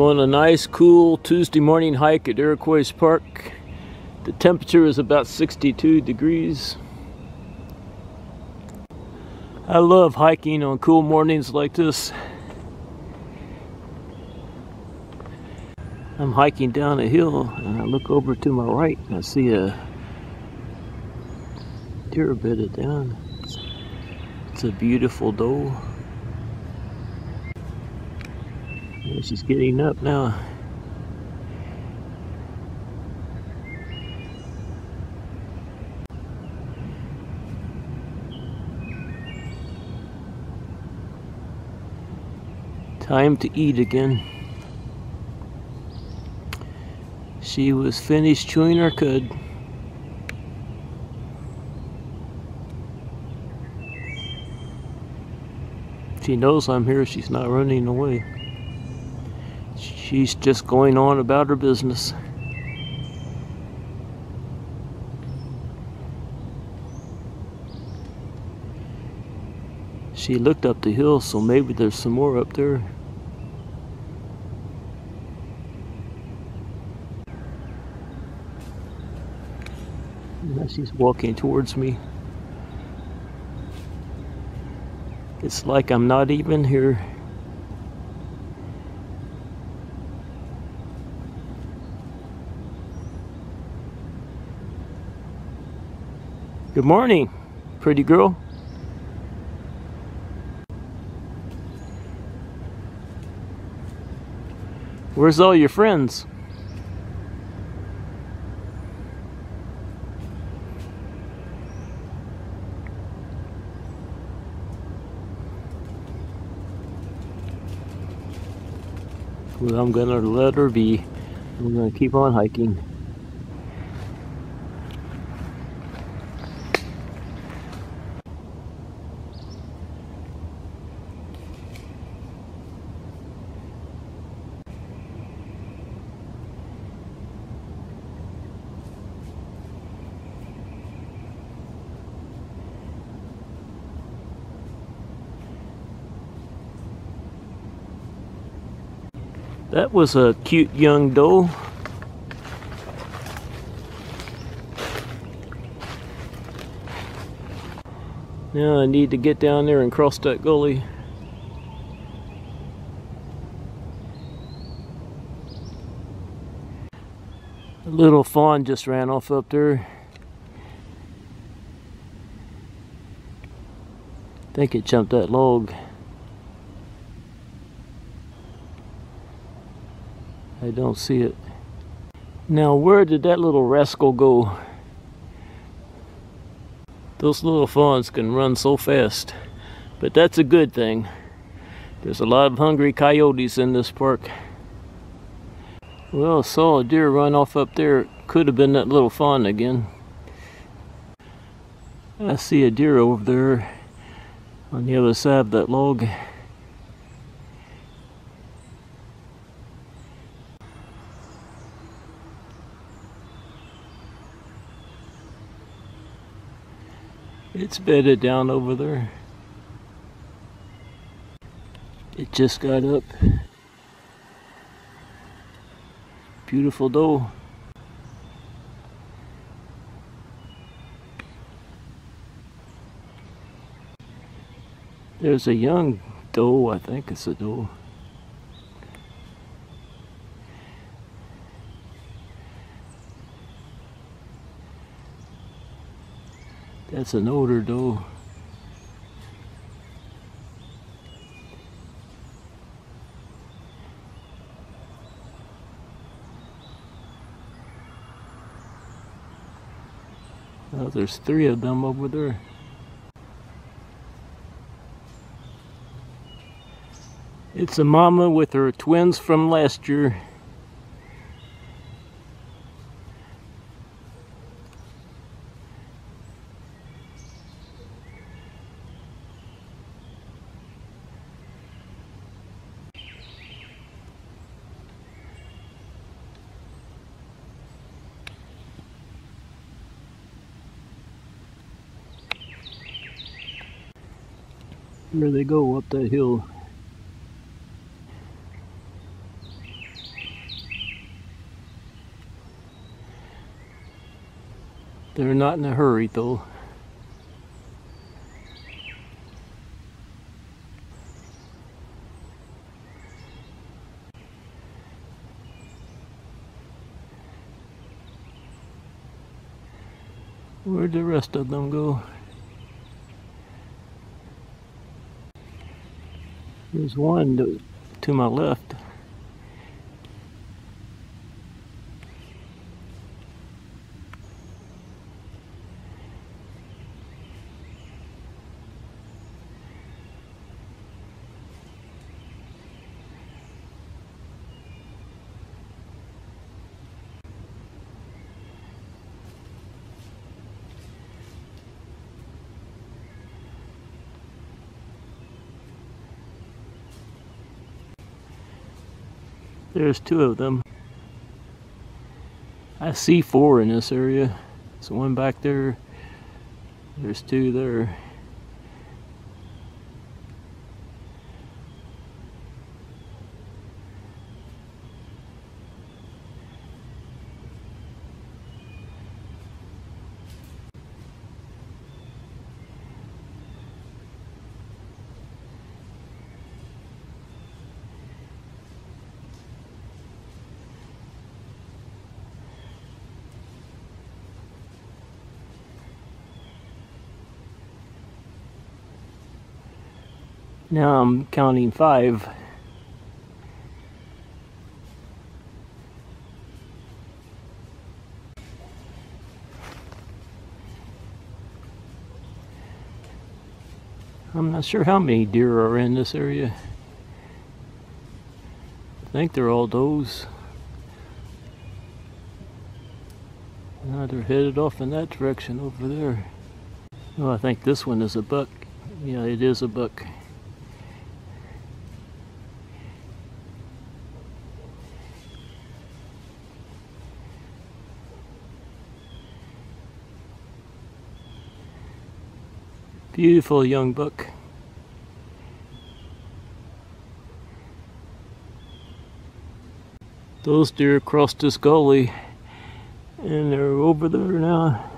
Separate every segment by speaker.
Speaker 1: On a nice, cool Tuesday morning hike at Iroquois Park. The temperature is about 62 degrees. I love hiking on cool mornings like this. I'm hiking down a hill and I look over to my right and I see a deer bedded down. It's a beautiful doe. Yeah, she's getting up now. Time to eat again. She was finished chewing her cud. She knows I'm here, she's not running away. She's just going on about her business. She looked up the hill, so maybe there's some more up there. Now she's walking towards me. It's like I'm not even here. Good morning, pretty girl. Where's all your friends? Well, I'm gonna let her be. I'm gonna keep on hiking. That was a cute young doe. Now I need to get down there and cross that gully. A little fawn just ran off up there. I think it jumped that log. I don't see it. Now, where did that little rascal go? Those little fawns can run so fast, but that's a good thing. There's a lot of hungry coyotes in this park. Well, I saw a deer run off up there. Could have been that little fawn again. I see a deer over there on the other side of that log. It's bedded down over there. It just got up. Beautiful doe. There's a young doe, I think it's a doe. That's an doe. Oh, there's three of them over there. It's a mama with her twins from last year. There they go up that hill. They're not in a hurry though. Where'd the rest of them go? There's one to, to my left. There's two of them. I see four in this area. There's one back there. There's two there. Now I'm counting five. I'm not sure how many deer are in this area. I think they're all does. Now they're headed off in that direction over there. Oh, I think this one is a buck. Yeah, it is a buck. Beautiful young buck. Those deer crossed this gully and they're over there now.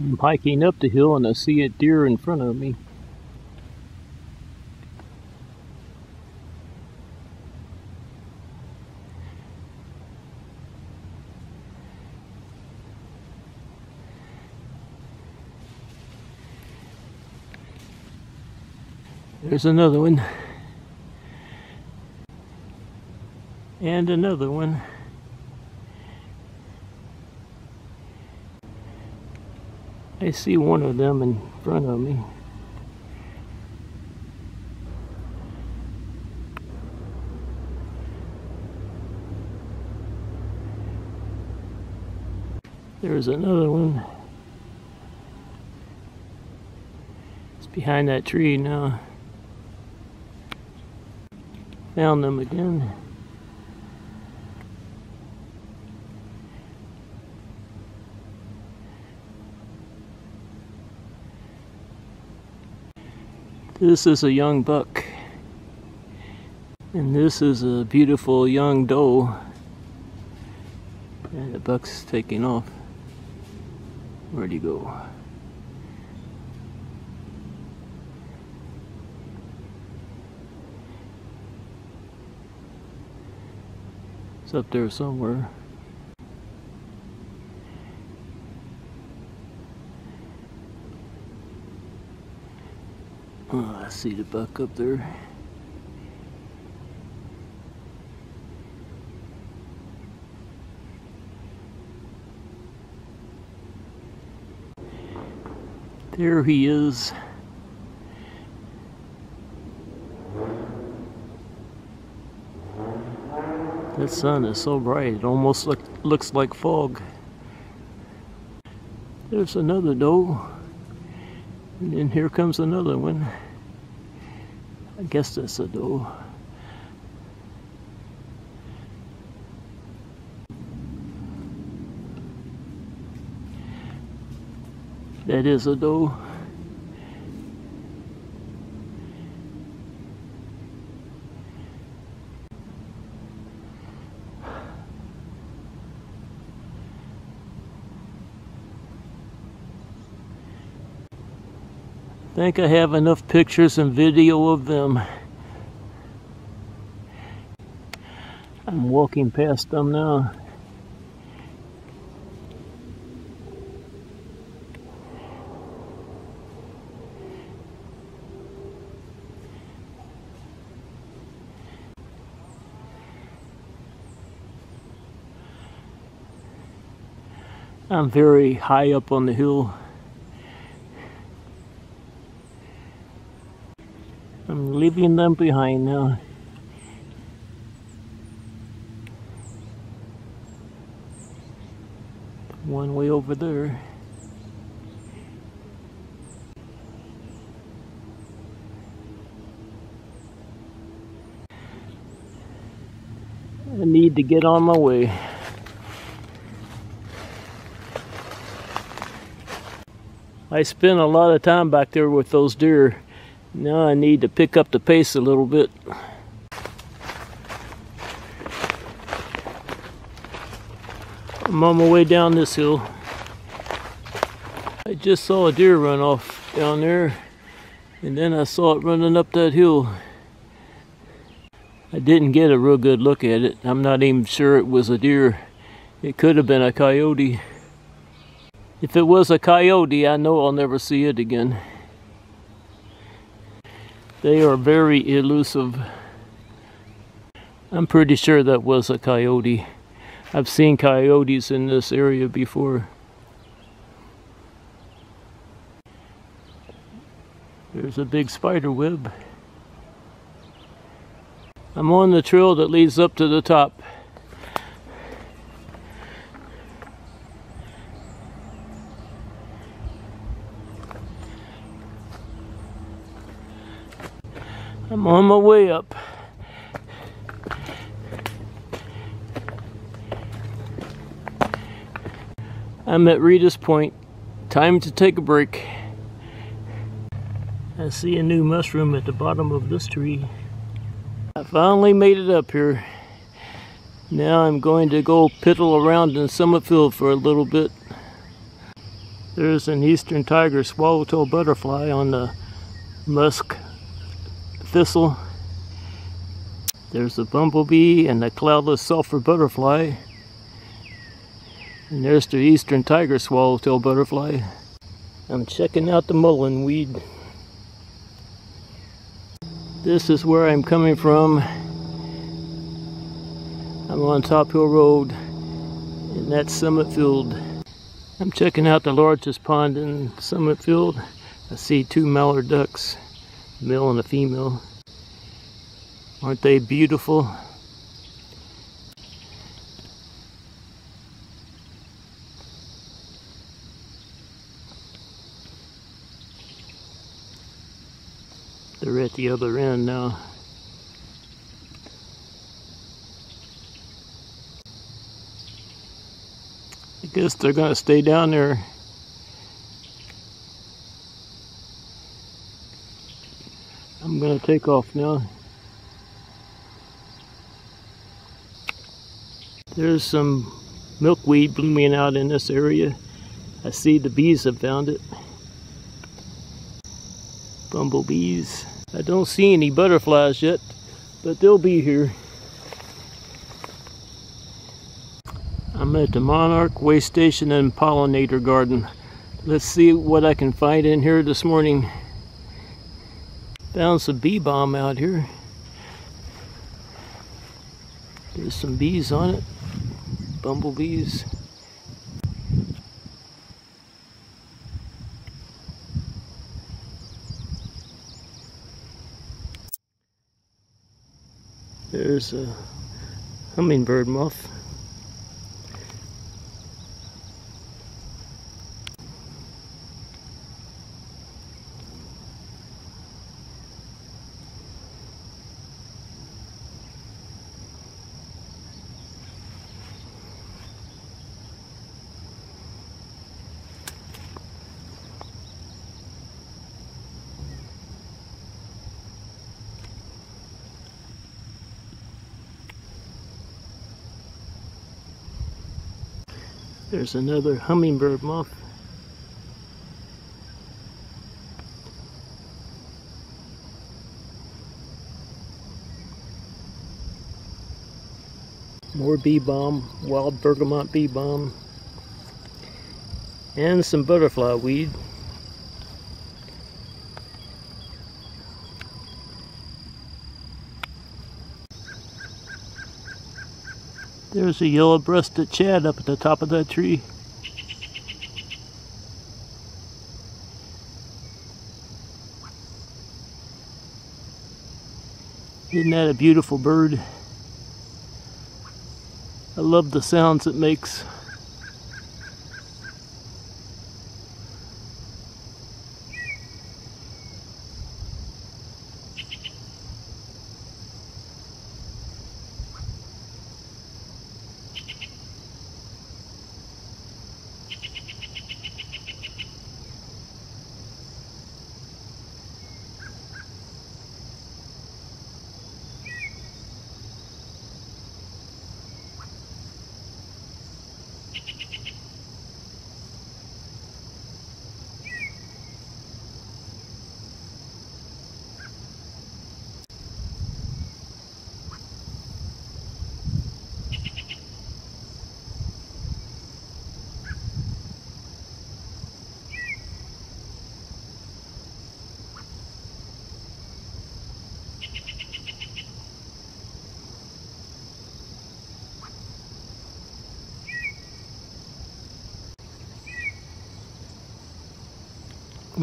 Speaker 1: I'm hiking up the hill and I see a deer in front of me. There's another one. And another one. I see one of them in front of me. There's another one. It's behind that tree now. Found them again. This is a young buck. And this is a beautiful young doe. And the buck's taking off. Where'd he go? Up there somewhere. Oh, I see the buck up there. There he is. That sun is so bright, it almost look, looks like fog. There's another doe. And then here comes another one. I guess that's a doe. That is a doe. Think I have enough pictures and video of them. I'm walking past them now. I'm very high up on the hill. I'm leaving them behind now. One way over there. I need to get on my way. I spent a lot of time back there with those deer. Now I need to pick up the pace a little bit. I'm on my way down this hill. I just saw a deer run off down there and then I saw it running up that hill. I didn't get a real good look at it. I'm not even sure it was a deer. It could have been a coyote. If it was a coyote, I know I'll never see it again. They are very elusive. I'm pretty sure that was a coyote. I've seen coyotes in this area before. There's a big spider web. I'm on the trail that leads up to the top. I'm on my way up. I'm at Rita's Point. Time to take a break. I see a new mushroom at the bottom of this tree. I finally made it up here. Now I'm going to go piddle around in Summitfield for a little bit. There's an eastern tiger swallowtail butterfly on the musk thistle. There's a bumblebee and a cloudless sulfur butterfly. And there's the eastern tiger swallowtail butterfly. I'm checking out the mullein weed. This is where I'm coming from. I'm on Top Hill Road and that's Summitfield. I'm checking out the largest pond in Summitfield. I see two mallard ducks male and a female. Aren't they beautiful? They're at the other end now. I guess they're going to stay down there Gonna take off now. There's some milkweed blooming out in this area. I see the bees have found it. Bumblebees. I don't see any butterflies yet, but they'll be here. I'm at the Monarch Way Station and Pollinator Garden. Let's see what I can find in here this morning. Found some bee balm out here. There's some bees on it. Bumblebees. There's a hummingbird moth. There's another hummingbird moth. More bee balm, wild bergamot bee balm, and some butterfly weed. There's a yellow-breasted chat up at the top of that tree. Isn't that a beautiful bird? I love the sounds it makes.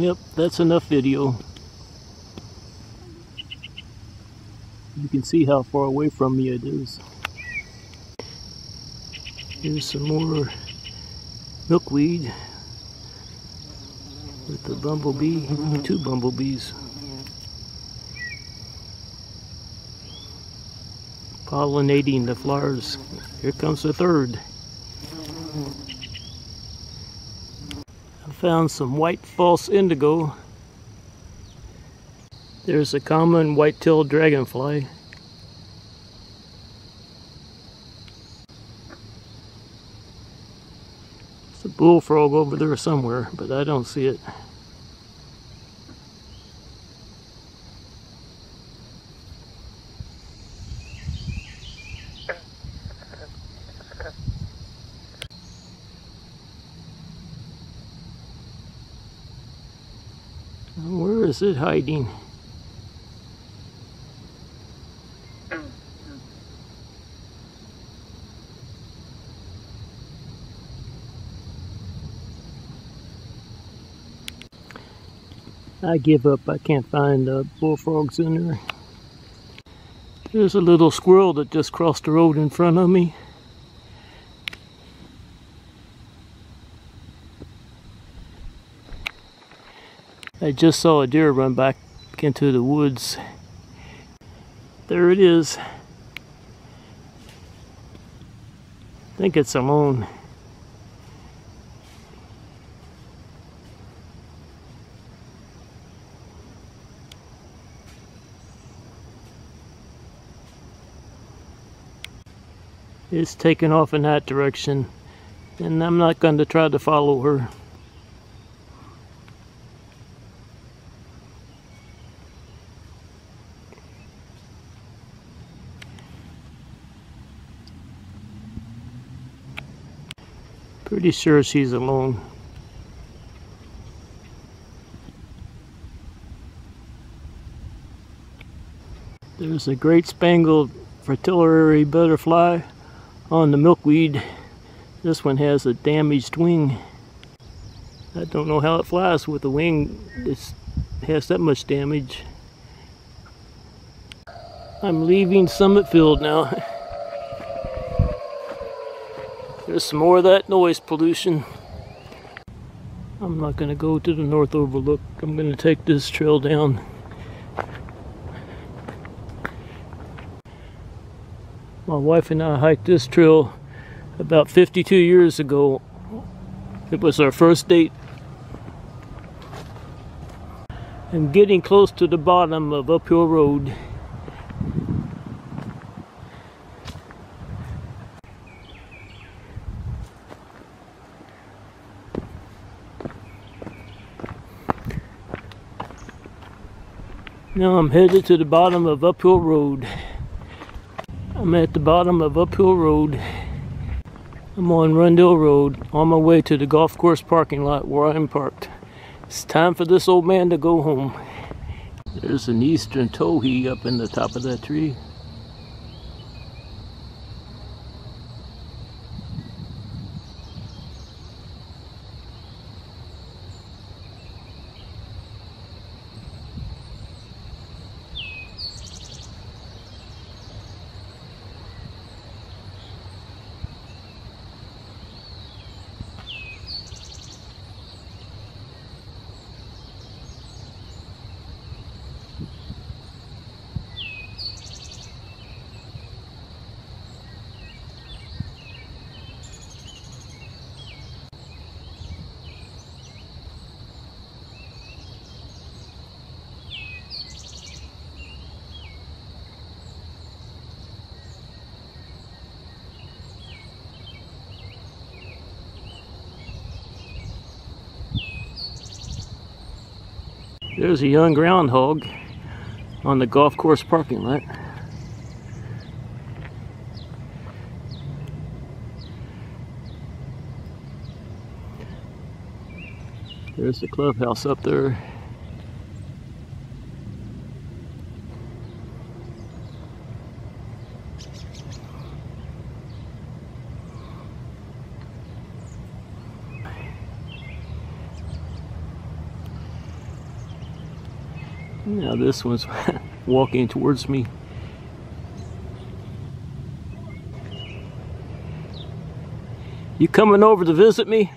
Speaker 1: Yep, that's enough video. You can see how far away from me it is. Here's some more milkweed with the bumblebee, two bumblebees. Pollinating the flowers. Here comes the third. Found some white false indigo. There's a common white-tailed dragonfly. It's a bullfrog over there somewhere, but I don't see it. Where is it hiding? I give up. I can't find uh, bullfrogs in there. There's a little squirrel that just crossed the road in front of me. I just saw a deer run back into the woods. There it is. I think it's alone. It's taking off in that direction and I'm not going to try to follow her. Pretty sure she's alone. There's a great spangled fritillary butterfly on the milkweed. This one has a damaged wing. I don't know how it flies with a wing that has that much damage. I'm leaving Summit Field now. There's some more of that noise pollution. I'm not going to go to the North Overlook. I'm going to take this trail down. My wife and I hiked this trail about 52 years ago. It was our first date. I'm getting close to the bottom of Uphill Road. Now I'm headed to the bottom of Uphill Road. I'm at the bottom of Uphill Road. I'm on Rundill Road on my way to the golf course parking lot where I'm parked. It's time for this old man to go home. There's an eastern towhee up in the top of that tree. There's a young groundhog on the golf course parking lot. There's the clubhouse up there. Now this one's walking towards me. You coming over to visit me?